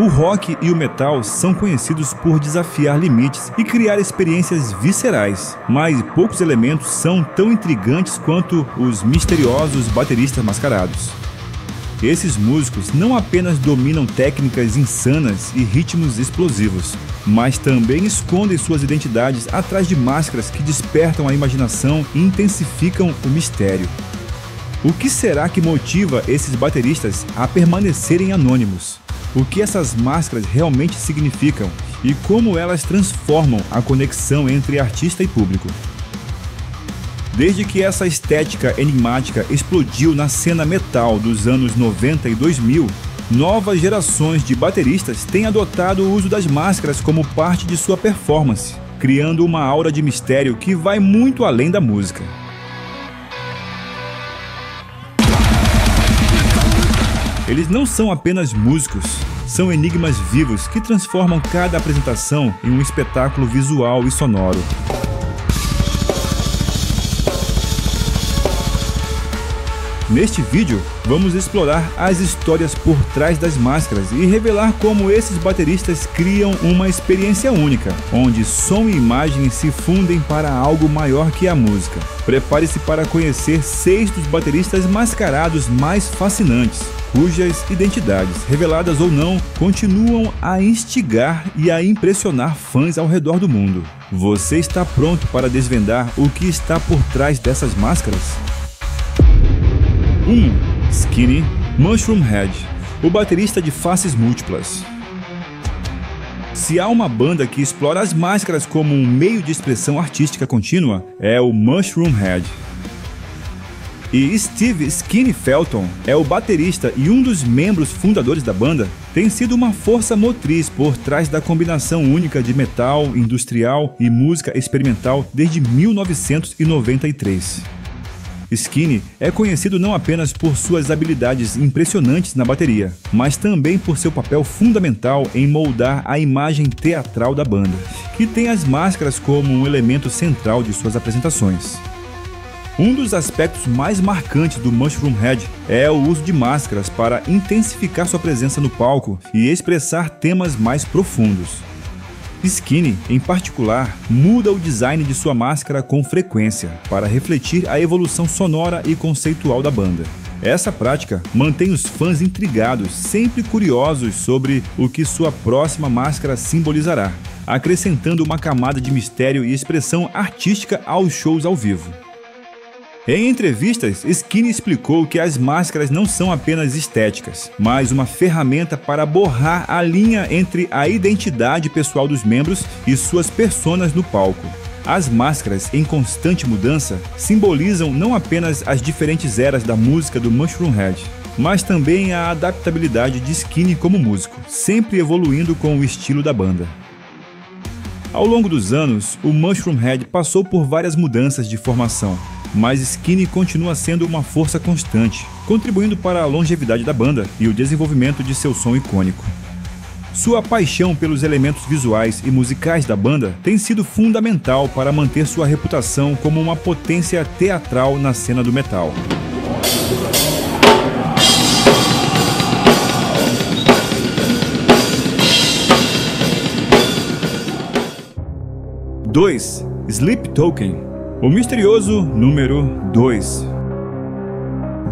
O rock e o metal são conhecidos por desafiar limites e criar experiências viscerais, mas poucos elementos são tão intrigantes quanto os misteriosos bateristas mascarados. Esses músicos não apenas dominam técnicas insanas e ritmos explosivos, mas também escondem suas identidades atrás de máscaras que despertam a imaginação e intensificam o mistério. O que será que motiva esses bateristas a permanecerem anônimos? O que essas máscaras realmente significam e como elas transformam a conexão entre artista e público? Desde que essa estética enigmática explodiu na cena metal dos anos 90 e 2000, novas gerações de bateristas têm adotado o uso das máscaras como parte de sua performance, criando uma aura de mistério que vai muito além da música. Eles não são apenas músicos, são enigmas vivos que transformam cada apresentação em um espetáculo visual e sonoro. Neste vídeo, vamos explorar as histórias por trás das máscaras e revelar como esses bateristas criam uma experiência única, onde som e imagem se fundem para algo maior que a música. Prepare-se para conhecer seis dos bateristas mascarados mais fascinantes, cujas identidades, reveladas ou não, continuam a instigar e a impressionar fãs ao redor do mundo. Você está pronto para desvendar o que está por trás dessas máscaras? 1. Skinny Mushroom Head, o baterista de faces múltiplas. Se há uma banda que explora as máscaras como um meio de expressão artística contínua, é o Mushroom Head. E Steve Skinny Felton é o baterista e um dos membros fundadores da banda, tem sido uma força motriz por trás da combinação única de metal, industrial e música experimental desde 1993. Skinny é conhecido não apenas por suas habilidades impressionantes na bateria, mas também por seu papel fundamental em moldar a imagem teatral da banda, que tem as máscaras como um elemento central de suas apresentações. Um dos aspectos mais marcantes do Mushroom Head é o uso de máscaras para intensificar sua presença no palco e expressar temas mais profundos. Skinny, em particular, muda o design de sua máscara com frequência para refletir a evolução sonora e conceitual da banda. Essa prática mantém os fãs intrigados, sempre curiosos sobre o que sua próxima máscara simbolizará, acrescentando uma camada de mistério e expressão artística aos shows ao vivo. Em entrevistas, Skinny explicou que as máscaras não são apenas estéticas, mas uma ferramenta para borrar a linha entre a identidade pessoal dos membros e suas personas no palco. As máscaras, em constante mudança, simbolizam não apenas as diferentes eras da música do Mushroom Head, mas também a adaptabilidade de Skinny como músico, sempre evoluindo com o estilo da banda. Ao longo dos anos, o Mushroom Head passou por várias mudanças de formação, mas Skinny continua sendo uma força constante, contribuindo para a longevidade da banda e o desenvolvimento de seu som icônico. Sua paixão pelos elementos visuais e musicais da banda tem sido fundamental para manter sua reputação como uma potência teatral na cena do metal. Dois, Sleep Token o misterioso número 2.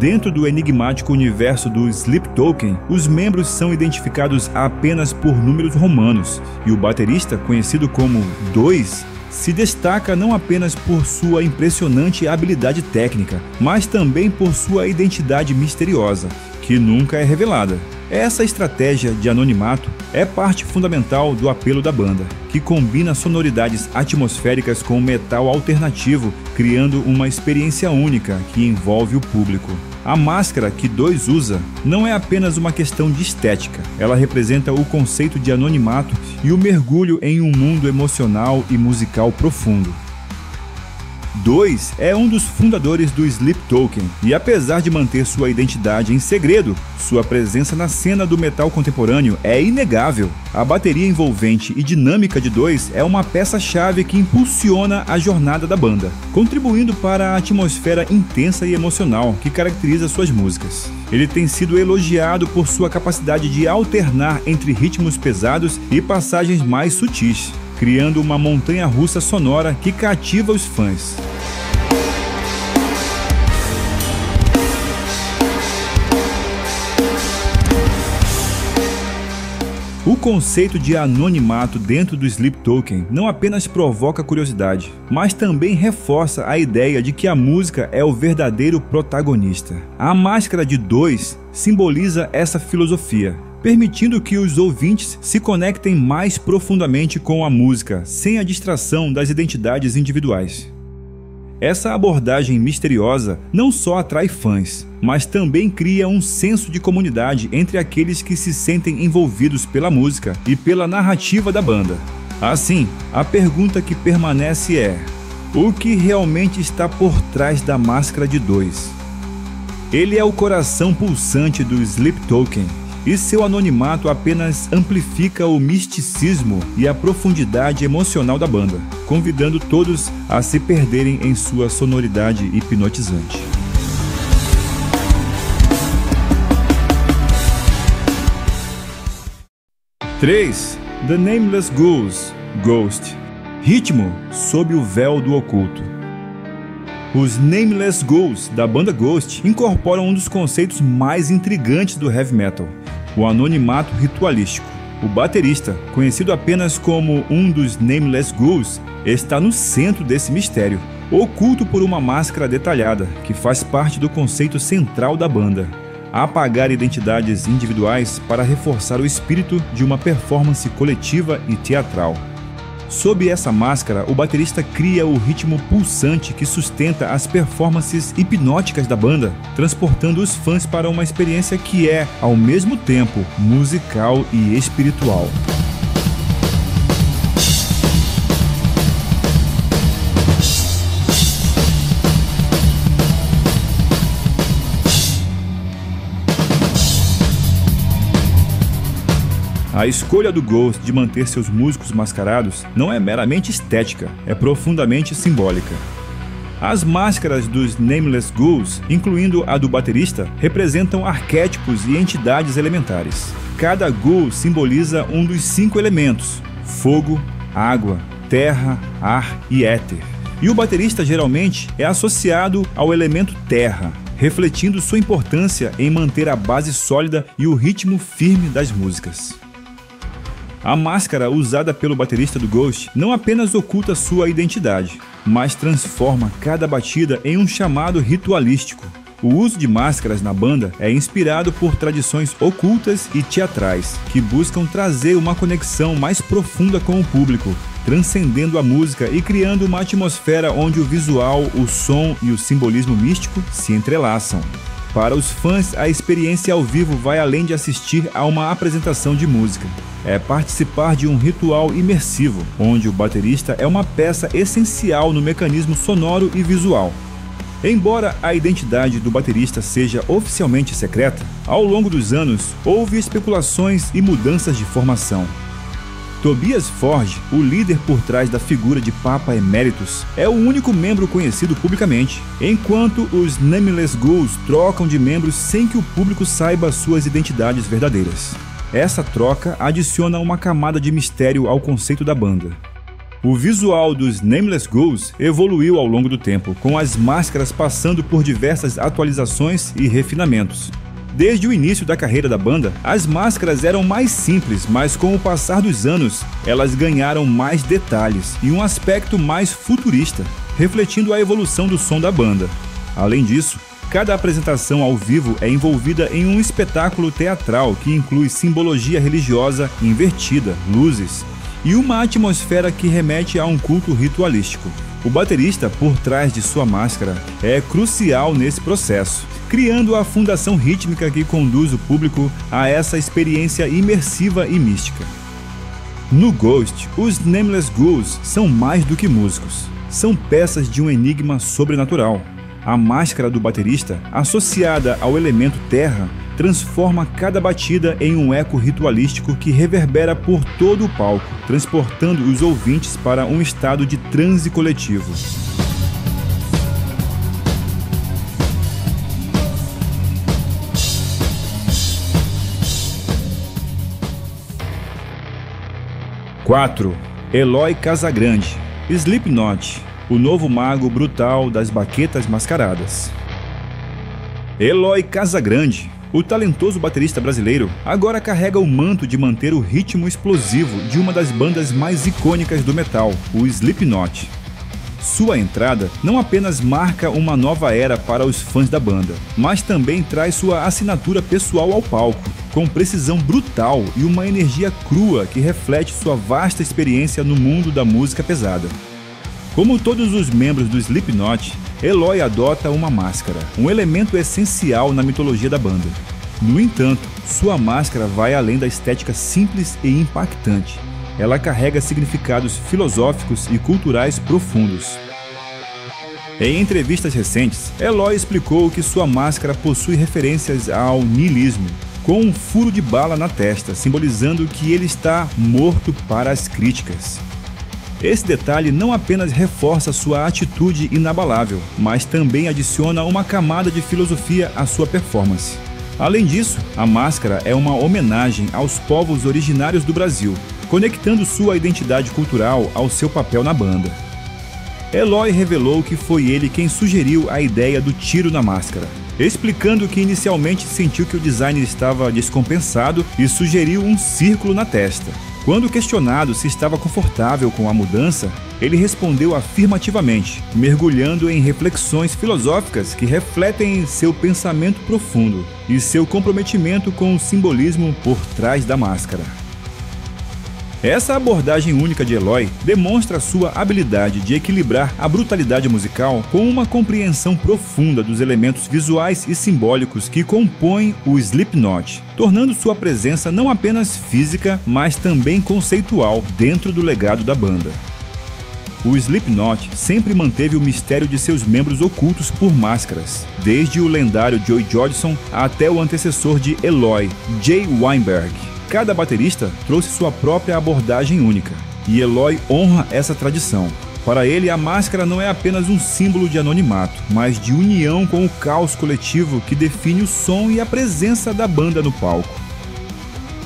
Dentro do enigmático universo do Sleep Token, os membros são identificados apenas por números romanos, e o baterista, conhecido como 2, se destaca não apenas por sua impressionante habilidade técnica, mas também por sua identidade misteriosa, que nunca é revelada. Essa estratégia de anonimato é parte fundamental do apelo da banda, que combina sonoridades atmosféricas com metal alternativo, criando uma experiência única que envolve o público. A máscara que Dois usa não é apenas uma questão de estética, ela representa o conceito de anonimato e o mergulho em um mundo emocional e musical profundo. Dois é um dos fundadores do Sleep Token e, apesar de manter sua identidade em segredo, sua presença na cena do metal contemporâneo é inegável. A bateria envolvente e dinâmica de Dois é uma peça-chave que impulsiona a jornada da banda, contribuindo para a atmosfera intensa e emocional que caracteriza suas músicas. Ele tem sido elogiado por sua capacidade de alternar entre ritmos pesados e passagens mais sutis, criando uma montanha russa sonora que cativa os fãs. O conceito de anonimato dentro do Sleep Token não apenas provoca curiosidade, mas também reforça a ideia de que a música é o verdadeiro protagonista. A máscara de dois simboliza essa filosofia, permitindo que os ouvintes se conectem mais profundamente com a música, sem a distração das identidades individuais. Essa abordagem misteriosa não só atrai fãs, mas também cria um senso de comunidade entre aqueles que se sentem envolvidos pela música e pela narrativa da banda. Assim, a pergunta que permanece é: o que realmente está por trás da máscara de dois? Ele é o coração pulsante do Sleep Token, e seu anonimato apenas amplifica o misticismo e a profundidade emocional da banda, convidando todos a se perderem em sua sonoridade hipnotizante. Três, The Nameless Ghouls Ghost Ritmo sob o véu do oculto. Os Nameless Ghouls da banda Ghost incorporam um dos conceitos mais intrigantes do heavy metal, o anonimato ritualístico. O baterista, conhecido apenas como um dos Nameless Ghouls, está no centro desse mistério, oculto por uma máscara detalhada que faz parte do conceito central da banda. Apagar identidades individuais para reforçar o espírito de uma performance coletiva e teatral. Sob essa máscara, o baterista cria o ritmo pulsante que sustenta as performances hipnóticas da banda, transportando os fãs para uma experiência que é, ao mesmo tempo, musical e espiritual. A escolha do Ghost de manter seus músicos mascarados não é meramente estética, é profundamente simbólica. As máscaras dos Nameless Ghouls, incluindo a do baterista, representam arquétipos e entidades elementares. Cada ghoul simboliza um dos cinco elementos: fogo, água, terra, ar e éter. E o baterista geralmente é associado ao elemento terra, refletindo sua importância em manter a base sólida e o ritmo firme das músicas. A máscara usada pelo baterista do Ghost não apenas oculta sua identidade, mas transforma cada batida em um chamado ritualístico. O uso de máscaras na banda é inspirado por tradições ocultas e teatrais, que buscam trazer uma conexão mais profunda com o público, transcendendo a música e criando uma atmosfera onde o visual, o som e o simbolismo místico se entrelaçam. Para os fãs, a experiência ao vivo vai além de assistir a uma apresentação de música. É participar de um ritual imersivo, onde o baterista é uma peça essencial no mecanismo sonoro e visual. Embora a identidade do baterista seja oficialmente secreta, ao longo dos anos houve especulações e mudanças de formação. Tobias Forge, o líder por trás da figura de Papa Emeritus, é o único membro conhecido publicamente, enquanto os Nameless Ghouls trocam de membros sem que o público saiba suas identidades verdadeiras. Essa troca adiciona uma camada de mistério ao conceito da banda. O visual dos Nameless Ghouls evoluiu ao longo do tempo, com as máscaras passando por diversas atualizações e refinamentos. Desde o início da carreira da banda, as máscaras eram mais simples, mas com o passar dos anos, elas ganharam mais detalhes e um aspecto mais futurista, refletindo a evolução do som da banda. Além disso, cada apresentação ao vivo é envolvida em um espetáculo teatral que inclui simbologia religiosa invertida, luzes e uma atmosfera que remete a um culto ritualístico. O baterista por trás de sua máscara é crucial nesse processo criando a fundação rítmica que conduz o público a essa experiência imersiva e mística. No Ghost, os Nameless Ghouls são mais do que músicos. são peças de um enigma sobrenatural. A máscara do baterista, associada ao elemento terra, transforma cada batida em um eco ritualístico que reverbera por todo o palco, transportando os ouvintes para um estado de transe coletivo. Quatro. Eloy Casagrande, Slipknot, o novo mago brutal das baquetas mascaradas. Eloy Casagrande, o talentoso baterista brasileiro, agora carrega o manto de manter o ritmo explosivo de uma das bandas mais icônicas do metal, o Slipknot. Sua entrada não apenas marca uma nova era para os fãs da banda, mas também traz sua assinatura pessoal ao palco, com precisão brutal e uma energia crua que reflete sua vasta experiência no mundo da música pesada. Como todos os membros do Slipknot, Eloy adota uma máscara, um elemento essencial na mitologia da banda. No entanto, sua máscara vai além da estética simples e impactante. Ela carrega significados filosóficos e culturais profundos. Em entrevistas recentes, Eloy explicou que sua máscara possui referências ao niilismo, com um furo de bala na testa, simbolizando que ele está morto para as críticas. Esse detalhe não apenas reforça sua atitude inabalável, mas também adiciona uma camada de filosofia à sua performance. Além disso, a máscara é uma homenagem aos povos originários do Brasil, conectando sua identidade cultural ao seu papel na banda. Eloy revelou que foi ele quem sugeriu a ideia do tiro na máscara, explicando que inicialmente sentiu que o designer estava descompensado e sugeriu um círculo na testa. Quando questionado se estava confortável com a mudança, ele respondeu afirmativamente, mergulhando em reflexões filosóficas que refletem seu pensamento profundo e seu comprometimento com o simbolismo por trás da máscara. Essa abordagem única de Eloy demonstra sua habilidade de equilibrar a brutalidade musical com uma compreensão profunda dos elementos visuais e simbólicos que compõem o Slipknot, tornando sua presença não apenas física, mas também conceitual dentro do legado da banda. O Slipknot sempre manteve o mistério de seus membros ocultos por máscaras, desde o lendário Joey Jordison até o antecessor de Eloy, Jay Weinberg. Cada baterista trouxe sua própria abordagem única, e Eloy honra essa tradição. Para ele, a máscara não é apenas um símbolo de anonimato, mas de união com o caos coletivo que define o som e a presença da banda no palco.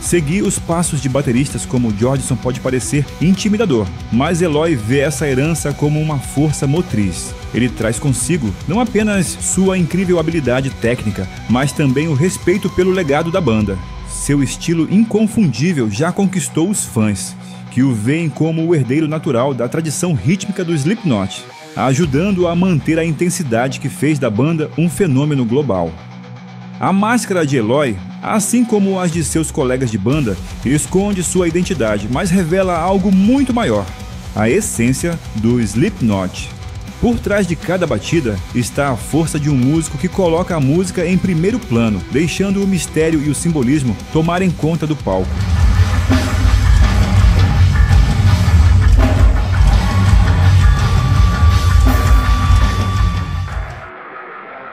Seguir os passos de bateristas como Jordison pode parecer intimidador, mas Eloy vê essa herança como uma força motriz. Ele traz consigo não apenas sua incrível habilidade técnica, mas também o respeito pelo legado da banda. Seu estilo inconfundível já conquistou os fãs, que o veem como o herdeiro natural da tradição rítmica do Slipknot, ajudando a manter a intensidade que fez da banda um fenômeno global. A máscara de Eloy, assim como as de seus colegas de banda, esconde sua identidade, mas revela algo muito maior: a essência do Slipknot. Por trás de cada batida está a força de um músico que coloca a música em primeiro plano, deixando o mistério e o simbolismo tomarem conta do palco.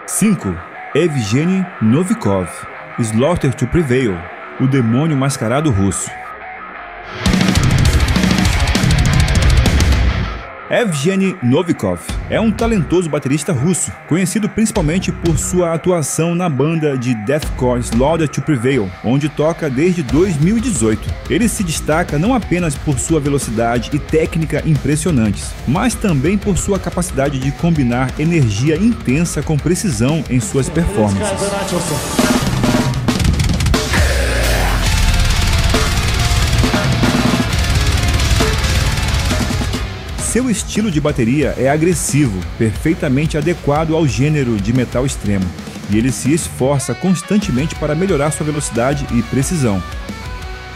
Cinco. Evgeny Novikov, Slaughter to Prevail, o demônio mascarado russo. Evgeny Novikov é um talentoso baterista russo, conhecido principalmente por sua atuação na banda de deathcore Slaughter to Prevail, onde toca desde 2018. Ele se destaca não apenas por sua velocidade e técnica impressionantes, mas também por sua capacidade de combinar energia intensa com precisão em suas performances. Seu estilo de bateria é agressivo, perfeitamente adequado ao gênero de metal extremo, e ele se esforça constantemente para melhorar sua velocidade e precisão.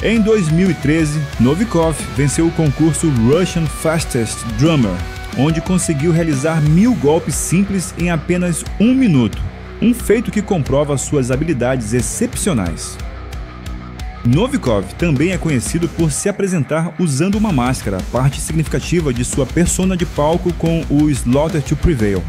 Em 2013, Novikov venceu o concurso Russian Fastest Drummer, onde conseguiu realizar mil golpes simples em apenas um minuto, um feito que comprova suas habilidades excepcionais. Novikov também é conhecido por se apresentar usando uma máscara, parte significativa de sua persona de palco com o Slaughter to Prevail.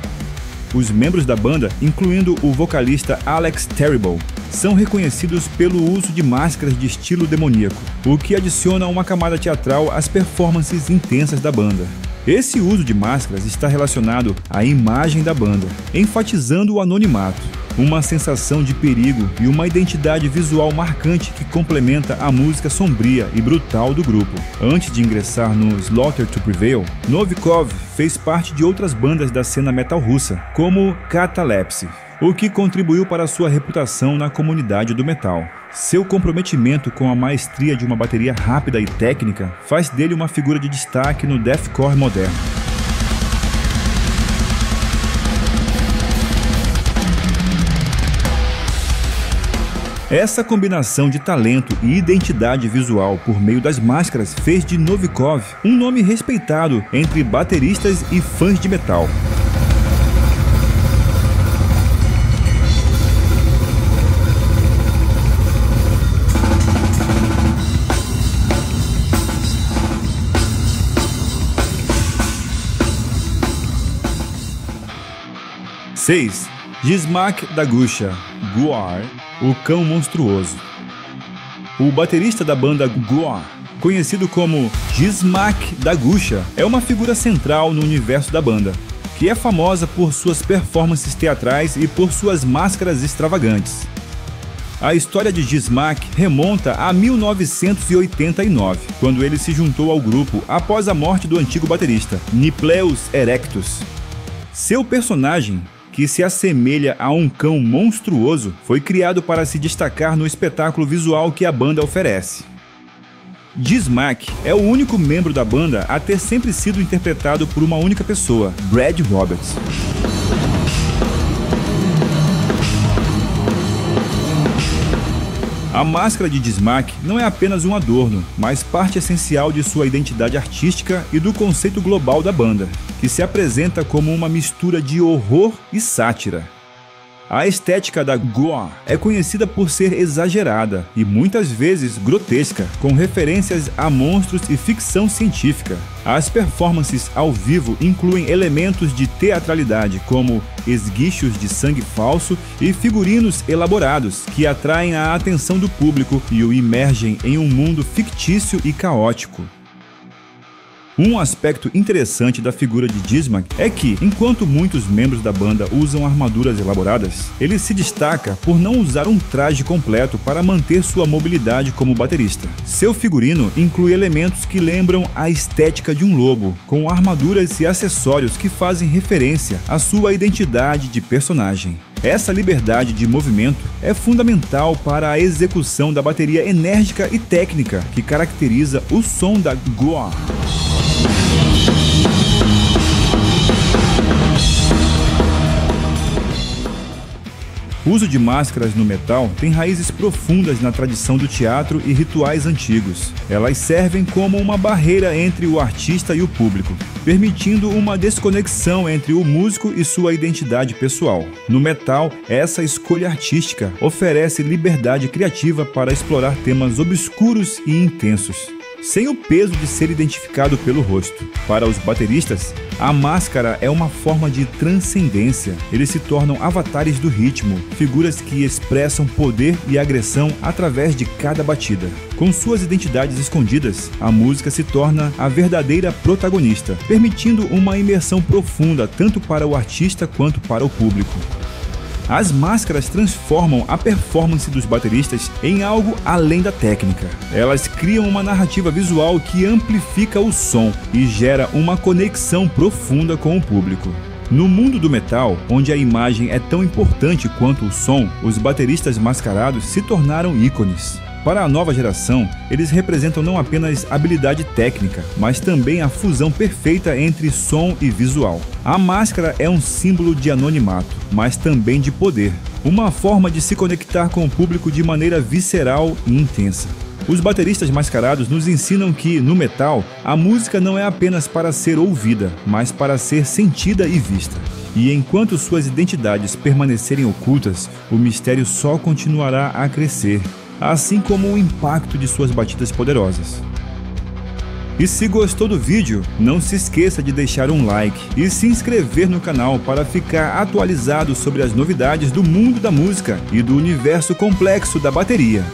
Os membros da banda, incluindo o vocalista Alex Terrible, são reconhecidos pelo uso de máscaras de estilo demoníaco, o que adiciona uma camada teatral às performances intensas da banda. Esse uso de máscaras está relacionado à imagem da banda, enfatizando o anonimato, uma sensação de perigo e uma identidade visual marcante que complementa a música sombria e brutal do grupo. Antes de ingressar no Slaughter to Prevail, Novikov fez parte de outras bandas da cena metal russa, como Catalepsy, o que contribuiu para sua reputação na comunidade do metal. Seu comprometimento com a maestria de uma bateria rápida e técnica faz dele uma figura de destaque no deathcore moderno. Essa combinação de talento e identidade visual por meio das máscaras fez de Novikov um nome respeitado entre bateristas e fãs de metal. Seis. Gismak Dagusha, Guar, o cão monstruoso. O baterista da banda Guar, conhecido como Gismak Dagusha, é uma figura central no universo da banda, que é famosa por suas performances teatrais e por suas máscaras extravagantes. A história de Gismak remonta a 1989, quando ele se juntou ao grupo após a morte do antigo baterista, Nipleus Erectus. Seu personagem que se assemelha a um cão monstruoso, foi criado para se destacar no espetáculo visual que a banda oferece. Dismack é o único membro da banda a ter sempre sido interpretado por uma única pessoa, Brad Roberts. A máscara de Dismack não é apenas um adorno, mas parte essencial de sua identidade artística e do conceito global da banda, que se apresenta como uma mistura de horror e sátira. A estética da Goa é conhecida por ser exagerada e muitas vezes grotesca, com referências a monstros e ficção científica. As performances ao vivo incluem elementos de teatralidade, como esguichos de sangue falso e figurinos elaborados, que atraem a atenção do público e o imergem em um mundo fictício e caótico. Um aspecto interessante da figura de Dismac é que, enquanto muitos membros da banda usam armaduras elaboradas, ele se destaca por não usar um traje completo para manter sua mobilidade como baterista. Seu figurino inclui elementos que lembram a estética de um lobo, com armaduras e acessórios que fazem referência à sua identidade de personagem. Essa liberdade de movimento é fundamental para a execução da bateria enérgica e técnica que caracteriza o som da Goa. O uso de máscaras no metal tem raízes profundas na tradição do teatro e rituais antigos. Elas servem como uma barreira entre o artista e o público, permitindo uma desconexão entre o músico e sua identidade pessoal. No metal, essa escolha artística oferece liberdade criativa para explorar temas obscuros e intensos sem o peso de ser identificado pelo rosto. Para os bateristas, a máscara é uma forma de transcendência. Eles se tornam avatares do ritmo, figuras que expressam poder e agressão através de cada batida. Com suas identidades escondidas, a música se torna a verdadeira protagonista, permitindo uma imersão profunda tanto para o artista quanto para o público. As máscaras transformam a performance dos bateristas em algo além da técnica. Elas criam uma narrativa visual que amplifica o som e gera uma conexão profunda com o público. No mundo do metal, onde a imagem é tão importante quanto o som, os bateristas mascarados se tornaram ícones. Para a nova geração, eles representam não apenas habilidade técnica, mas também a fusão perfeita entre som e visual. A máscara é um símbolo de anonimato, mas também de poder, uma forma de se conectar com o público de maneira visceral e intensa. Os bateristas mascarados nos ensinam que, no metal, a música não é apenas para ser ouvida, mas para ser sentida e vista. E enquanto suas identidades permanecerem ocultas, o mistério só continuará a crescer assim como o impacto de suas batidas poderosas. E se gostou do vídeo, não se esqueça de deixar um like e se inscrever no canal para ficar atualizado sobre as novidades do mundo da música e do universo complexo da bateria.